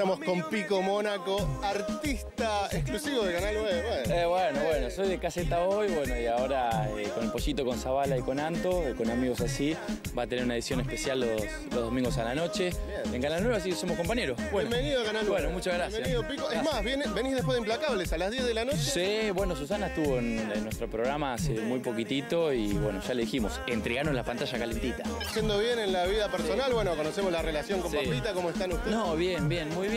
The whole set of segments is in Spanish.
Estamos con Pico Mónaco, artista exclusivo de Canal 9. Bueno. Eh, bueno, bueno, soy de Caseta Hoy, bueno, y ahora eh, con el Pollito, con Zabala y con Anto, eh, con amigos así, va a tener una edición especial los, los domingos a la noche Bien. en Canal 9, así que somos compañeros. Bueno, Bienvenido a Canal 9. Bueno, muchas gracias. Bienvenido, Pico. Es más, viene- venís después de Implacables a las 10 de la noche. Sí, bueno, Susana estuvo en, en nuestro programa hace muy poquitito y bueno, ya le dijimos, entregaron la pantalla calentita. Yendo bien en la vida personal, bueno, conocemos la relación con Sí. Papita, ¿cómo están ustedes? No, bien, bien, muy bien.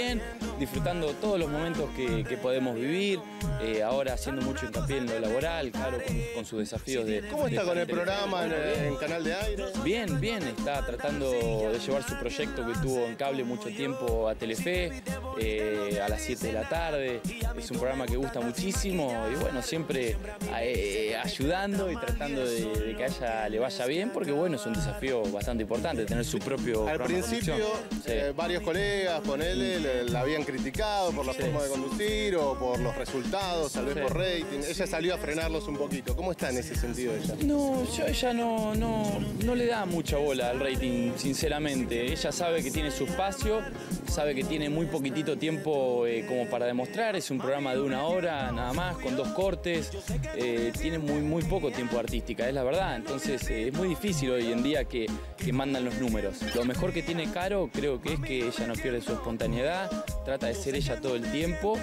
Disfrutando todos los momentos que, que podemos vivir. eh, ahora haciendo mucho hincapié en lo laboral, claro, con, con sus desafíos de. ¿Cómo está de- con el programa en, bien. en Canal de Aire? Bien, bien, está tratando de llevar su proyecto que tuvo en cable mucho tiempo a Telefe, eh, a las 7 de la tarde. Es un programa que gusta muchísimo y bueno, siempre eh, ayudando y tratando de, de que a ella le vaya bien, porque bueno, es un desafío bastante importante tener su propio Al principio. Sí. eh, varios colegas con él le- la habían criticado por la Sí. forma de conducir o por los resultados, tal vez Sí. por rating. Ella salió a frenarlos un poquito. ¿Cómo está en ese sentido ella? No, yo, ella no, no, no le da mucha bola al rating, sinceramente. Ella sabe que tiene su espacio, sabe que tiene muy poquitito tiempo eh, como para demostrar. Es un programa de una hora nada más, con dos cortes. Eh, tiene muy, muy poco tiempo de artística, es la verdad. Entonces eh, es muy difícil hoy en día que, que mandan los números. Lo mejor que tiene Caro creo que es que ella no pierde su espontaneidad, trata de ser ella todo el tiempo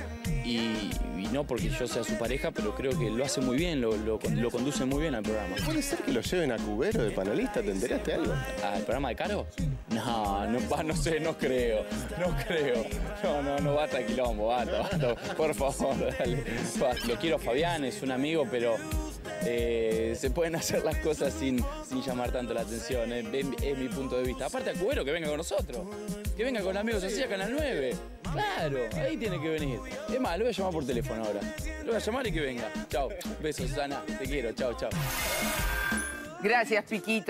y, y no porque yo sea su pareja, pero creo que lo hace muy bien, lo, lo, lo conduce muy bien al programa. ¿Puede ser que lo lleven a Cubero de panelista? ¿Te enteraste algo? ¿Al programa de Caro? No, no, va, no sé, no creo, no creo. No, no, no, basta de quilombo, basta, basta, por favor, dale. Lo quiero Fabián, es un amigo, pero eh, se pueden hacer las cosas sin, sin llamar tanto la atención, eh, es, es mi punto de vista. Aparte a Cubero, que venga con nosotros, que venga con amigos así a Canal 9. Claro, ahí tiene que venir. Es más, lo voy a llamar por teléfono ahora. Lo voy a llamar y que venga. Chao, besos, Susana, te quiero, chao, chao. Gracias, Piquito.